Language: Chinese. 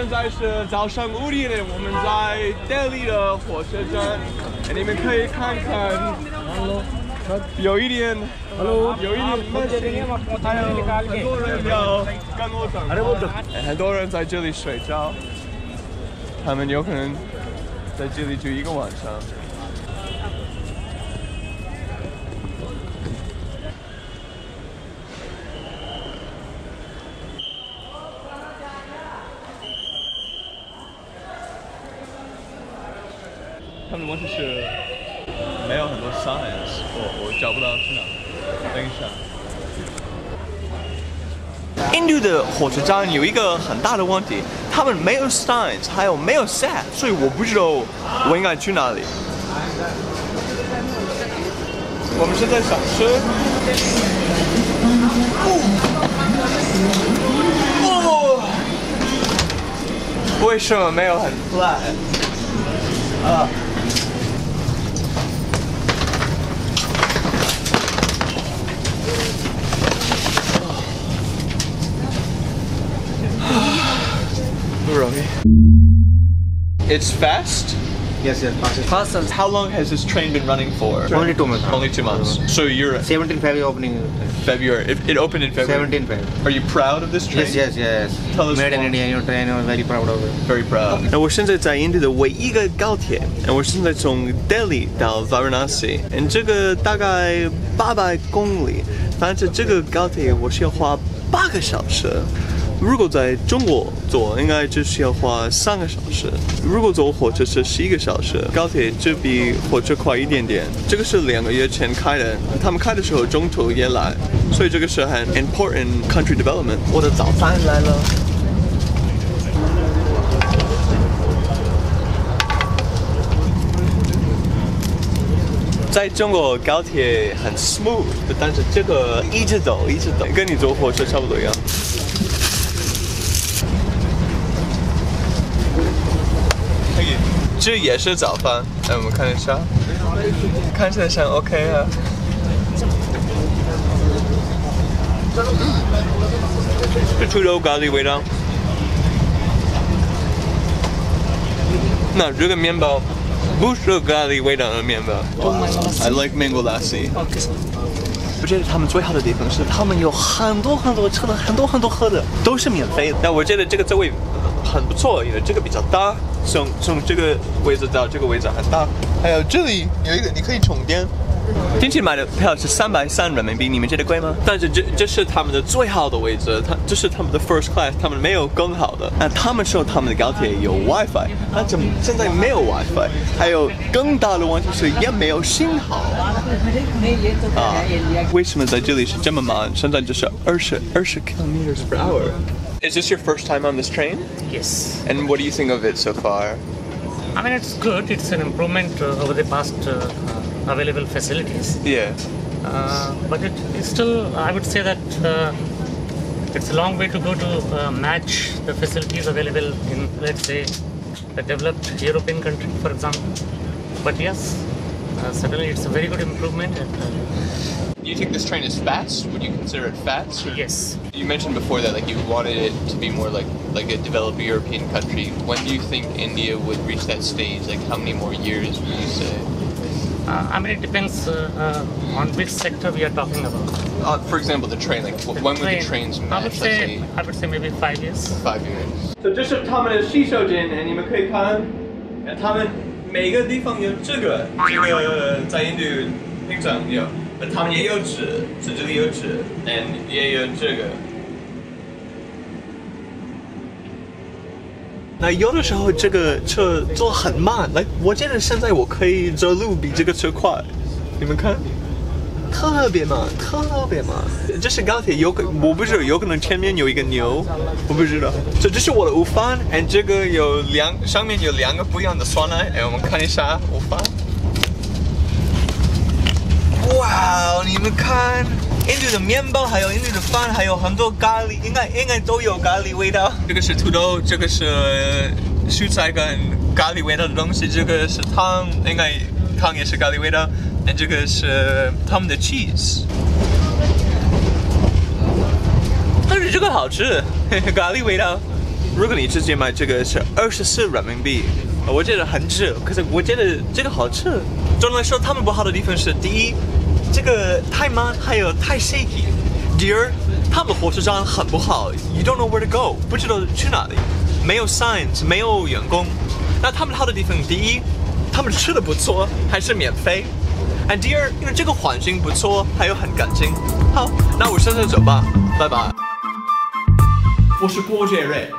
现在是早上五点，我们在德里的火车站，你们可以看看，有一点，有一点慢行，还有很多人要跟我等，很多人在这里睡觉，他们有可能在这里住一个晚上。他们的问题是没有很多 signs，我我找不到去哪。等一下。印度的火车站有一个很大的问题，他们没有 signs，还有没有 set，所以我不知道我应该去哪里。我们现在想吃。哦，为什么没有很 flat？Uh, It's fast, Yes, yes, fastest. Fast. How long has this train been running for? Only two months. Only two months. So you're 17 February opening. February. It, it opened in February. 17 February. Are you proud of this train? Yes, yes, yes. Tell us Made in more. India, you train, I'm very proud of it. Very proud. 那我现在在印度的唯一一个高铁，那我现在从 Delhi 到 Varanasi，嗯，这个大概八百公里，反正这个高铁我是要花八个小时。 如果在中国坐，应该只需要花三个小时。如果坐火车是十一个小时，高铁就比火车快一点点。这个是两个月前开的，他们开的时候中途也来，所以这个是很 important country development。我的早餐来了。在中国高铁很 smooth，但是这个一直走一直走，跟你坐火车差不多一样。可以，这也是早饭。来，我们看一下，看起来像 OK 啊。这土豆咖喱味道。那这个面包不是咖喱味道的面包。I like mango lassi。我觉得他们最好的地方是，他们有很多很多吃的，很多很多喝的，都是免费的。那我觉得这个座位很不错，因为这个比较大，从从这个位置到这个位置很大。还有这里有一个你可以充电。进去买的票是三百三人民币，你们觉得贵吗？但是这这是他们的最好的位置，他这是他们的 first class，他们没有更好的。那他们说他们的高铁有 WiFi，那怎么现在没有 WiFi？还有更大的问题是也没有信号啊！为什么在这里是这么慢？现在就是二十二十 kilometers per hour。Is this your first time on this train? Yes, And what do you think of it so far? I mean it's good. It's an improvement uh, over the past uh, uh, available facilities, Yeah. uh, but it is still. I would say that uh, it's a long way to go to uh, match the facilities available in, let's say, a developed European country, for example. But yes, uh, certainly it's a very good improvement. And, uh, Do you think this train is fast? Would you consider it fast? or- yes, You mentioned before that like you wanted it to be more like like a developed European country. When do you think India would reach that stage? Like how many more years would you say? uh, I mean it depends uh, uh, on which sector we are talking about. Uh, for example, the train. Like wh- when would the trains I would match? Let's say say I would say maybe five years. five years. So 这是他们的洗手间，你们可以看，他们 每个地方有这个，这个在印度非常有，他们也有纸，纸这里有纸，and 也有这个。那有的时候这个车坐很慢，来，我觉得现在我可以走路比这个车快，你们看，特别慢，特别慢。这是高铁，有可我不知道，有可能前面有一个牛，我不知道。这这是我的午饭，哎，这个有两上面有两个不一样的酸奶，哎，我们看一下午饭。哇，你们看，印度的面包，还有印度的饭，还有很多咖喱，应该应该都有咖喱味道。这个是土豆，这个是蔬菜跟咖喱味道的东西，这个是汤，应该汤也是咖喱味道。那这个是他们的 cheese，但是这个好吃，嘿 嘿咖喱味道。如果你直接买这个是二十四人民币，我觉得很值。可是我觉得这个好吃。总的来说，他们不好的地方是：第一，这个太慢，还有太 shaky；第二，他们火车站很不好，you don't know where to go，不知道去哪里，没有 signs，没有员工。那他们好的地方，第一，他们吃的不错，还是免费；and 第二，因为这个环境不错，还有很干净。好，那我现在走吧，拜拜。我是郭杰瑞。